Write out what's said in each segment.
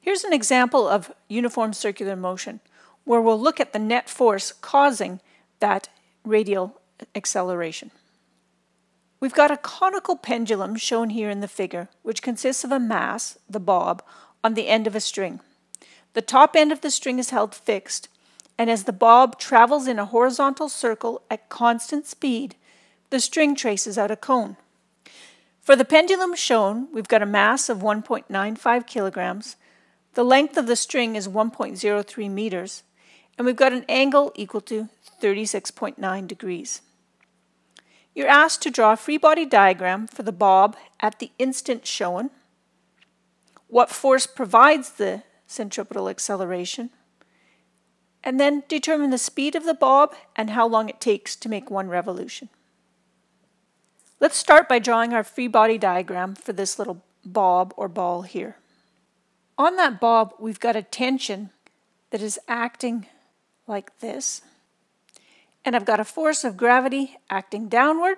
Here's an example of uniform circular motion where we'll look at the net force causing that radial acceleration. We've got a conical pendulum shown here in the figure, which consists of a mass, the bob, on the end of a string. The top end of the string is held fixed, and as the bob travels in a horizontal circle at constant speed, the string traces out a cone. For the pendulum shown, we've got a mass of 1.95 kilograms, the length of the string is 1.03 meters, and we've got an angle equal to 36.9 degrees. You're asked to draw a free body diagram for the bob at the instant shown, what force provides the centripetal acceleration, and then determine the speed of the bob and how long it takes to make one revolution. Let's start by drawing our free body diagram for this little bob or ball here. On that bob, we've got a tension that is acting like this and I've got a force of gravity acting downward.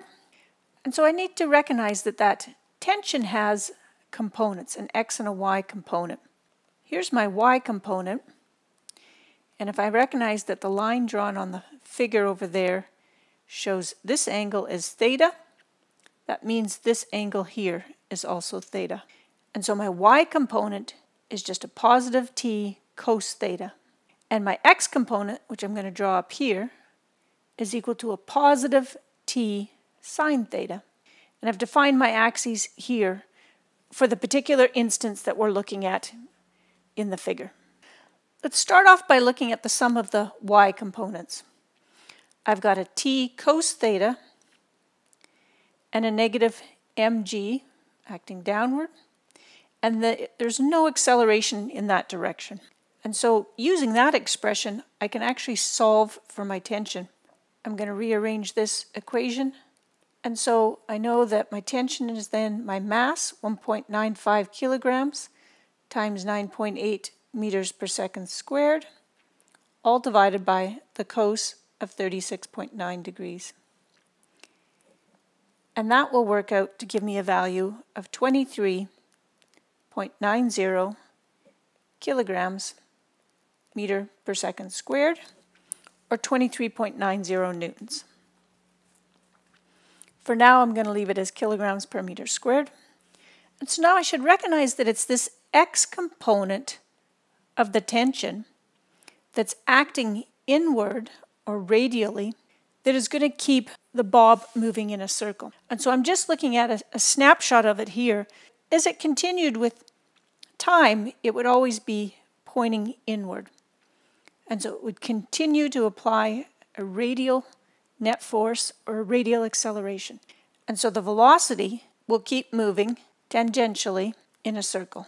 And so I need to recognize that that tension has components, an x and a y component. Here's my y component. And if I recognize that the line drawn on the figure over there shows this angle is theta, that means this angle here is also theta. And so my y component is just a positive t cos theta. And my x component, which I'm going to draw up here, is equal to a positive t sine theta. And I've defined my axes here for the particular instance that we're looking at in the figure. Let's start off by looking at the sum of the y components. I've got a t cos theta and a negative mg acting downward, and the, there's no acceleration in that direction. And so using that expression, I can actually solve for my tension. I'm going to rearrange this equation. And so I know that my tension is then my mass, 1.95 kilograms, times 9.8 meters per second squared, all divided by the cos of 36.9 degrees. And that will work out to give me a value of 23.90 kilograms meter per second squared or 23.90 newtons. For now, I'm going to leave it as kilograms per meter squared. And so now I should recognize that it's this x component of the tension that's acting inward or radially that is going to keep the bob moving in a circle. And so I'm just looking at a, a, snapshot of it here. As it continued with time, it would always be pointing inward. And so it would continue to apply a radial net force or a radial acceleration. And so the velocity will keep moving tangentially in a circle.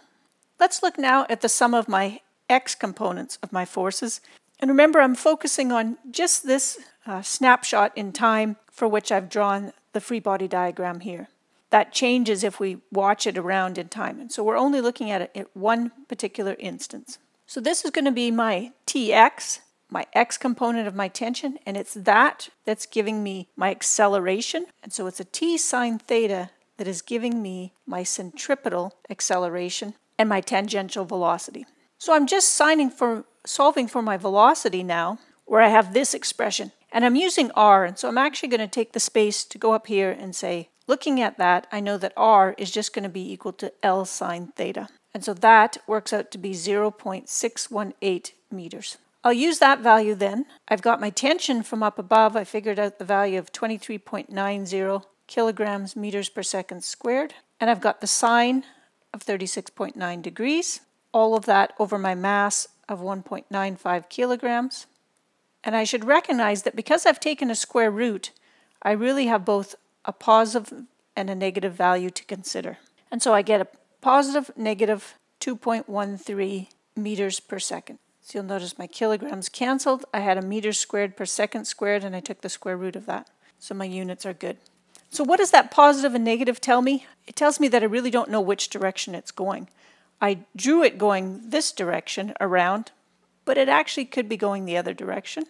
Let's look now at the sum of my x components of my forces. And remember, I'm focusing on just this uh, snapshot in time for which I've drawn the free body diagram here. That changes if we watch it around in time. And so we're only looking at it at one particular instance. So this is going to be my Tx, my x component of my tension, and it's that that's giving me my acceleration. And so it's a t sine theta that is giving me my centripetal acceleration and my tangential velocity. So I'm just signing for solving for my velocity now, where I have this expression. And I'm using r, and so I'm actually going to take the space to go up here and say, looking at that, I know that r is just going to be equal to L sine theta. And so that works out to be 0.618 meters. I'll use that value then. I've got my tension from up above. I figured out the value of 23.90 kilograms meters per second squared. And I've got the sine of 36.9 degrees. All of that over my mass of 1.95 kilograms. And I should recognize that because I've taken a square root, I really have both a positive and a negative value to consider. And so I get a positive negative 2.13 meters per second. So you'll notice my kilograms canceled. I had a meter squared per second squared and I took the square root of that. So my units are good. So what does that positive and negative tell me? It tells me that I really don't know which direction it's going. I drew it going this direction around, but it actually could be going the other direction.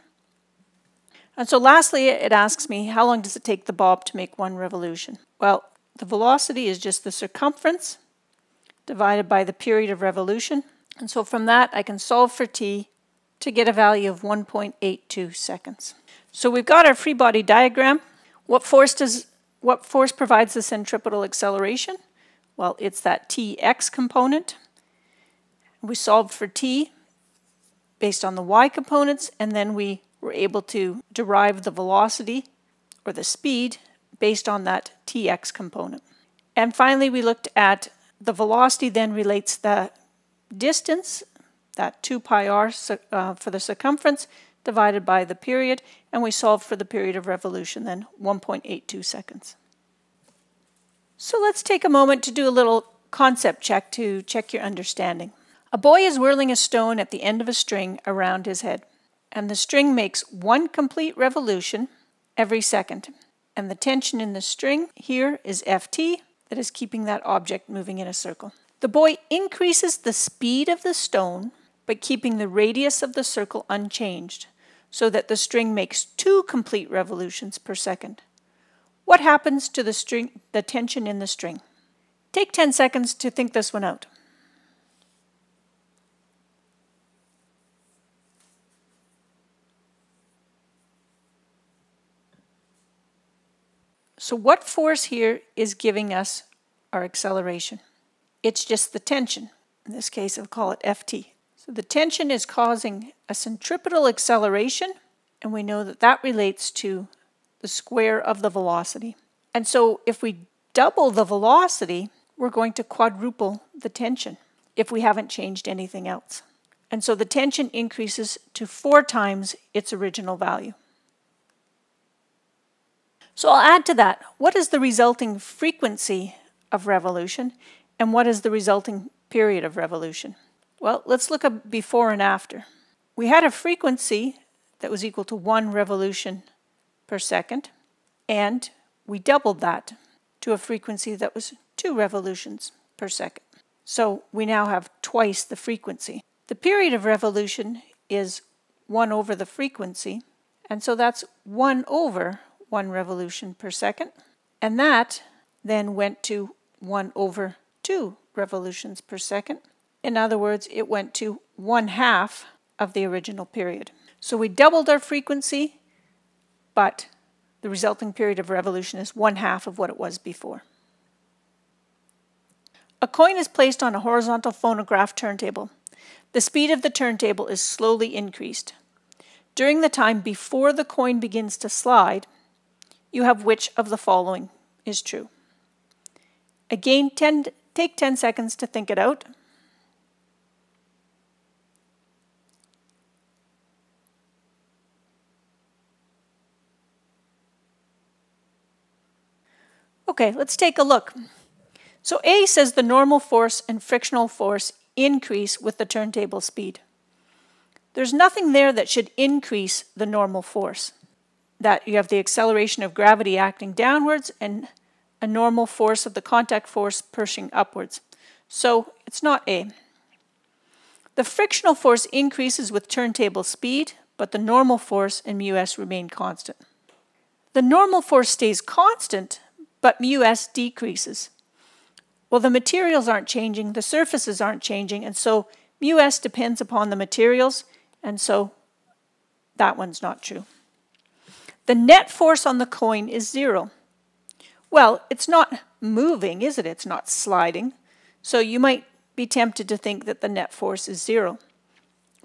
And so lastly, it asks me, how long does it take the bob to make one revolution? Well, the velocity is just the circumference divided by the period of revolution. And so from that, I can solve for t to get a value of 1.82 seconds. So we've got our free body diagram. What force does what force provides the centripetal acceleration? Well, it's that tx component. We solved for t based on the y components, and then we were able to derive the velocity or the speed based on that tx component. And finally, we looked at the velocity then relates the distance, that 2 pi r uh, for the circumference, divided by the period, and we solved for the period of revolution then, 1.82 seconds. So let's take a moment to do a little concept check to check your understanding. A boy is whirling a stone at the end of a string around his head, and the string makes one complete revolution every second. And the tension in the string here is Ft, that is keeping that object moving in a circle. The boy increases the speed of the stone, but keeping the radius of the circle unchanged, so that the string makes two complete revolutions per second. What happens to the string, the tension in the string? Take 10 seconds to think this one out. So what force here is giving us our acceleration? It's just the tension. In this case, I'll call it Ft. So the tension is causing a centripetal acceleration, and we know that that relates to the square of the velocity. And so if we double the velocity, we're going to quadruple the tension if we haven't changed anything else. And so the tension increases to four times its original value. So I'll add to that, what is the resulting frequency of revolution and what is the resulting period of revolution? Well, let's look at before and after. We had a frequency that was equal to one revolution per second, and we doubled that to a frequency that was two revolutions per second. So we now have twice the frequency. The period of revolution is 1 over the frequency, and so that's 1 over one revolution per second. And that then went to 1 over 2 revolutions per second. In other words, it went to 1 half of the original period. So we doubled our frequency, but the resulting period of revolution is 1 half of what it was before. A coin is placed on a horizontal phonograph turntable. The speed of the turntable is slowly increased. During the time before the coin begins to slide, you have which of the following is true. Again, ten, take 10 seconds to think it out. Okay, let's take a look. So A says the normal force and frictional force increase with the turntable speed. There's nothing there that should increase the normal force that you have the acceleration of gravity acting downwards and a normal force of the contact force pushing upwards. So it's not A. The frictional force increases with turntable speed, but the normal force and mu-s remain constant. The normal force stays constant, but mu-s decreases. Well, the materials aren't changing, the surfaces aren't changing, and so mu-s depends upon the materials, and so that one's not true. The net force on the coin is zero. Well, it's not moving, is it? It's not sliding. So you might be tempted to think that the net force is zero.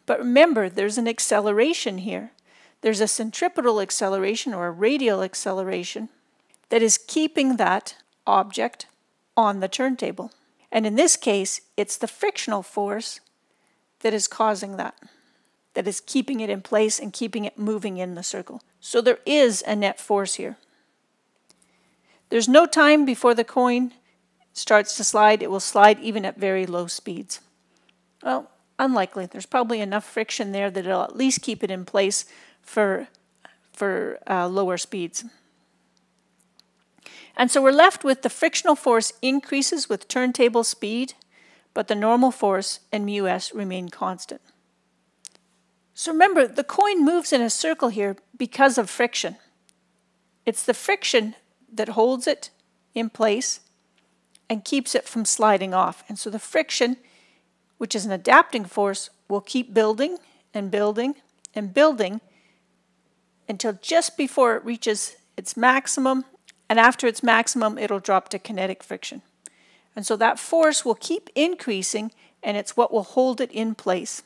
But remember, there's an acceleration here. There's a centripetal acceleration or a radial acceleration that is keeping that object on the turntable. And in this case, it's the frictional force that is causing that that is keeping it in place and keeping it moving in the circle. So there is a net force here. There's no time before the coin starts to slide. It will slide even at very low speeds. Well, unlikely. There's probably enough friction there that it'll at least keep it in place for, for uh, lower speeds. And so we're left with the frictional force increases with turntable speed, but the normal force and mu s remain constant. So remember, the coin moves in a circle here because of friction. It's the friction that holds it in place and keeps it from sliding off. And so the friction which is an adapting force, will keep building and building and building until just before it reaches its maximum, and after its maximum, it'll drop to kinetic friction. And so that force will keep increasing, and it's what will hold it in place.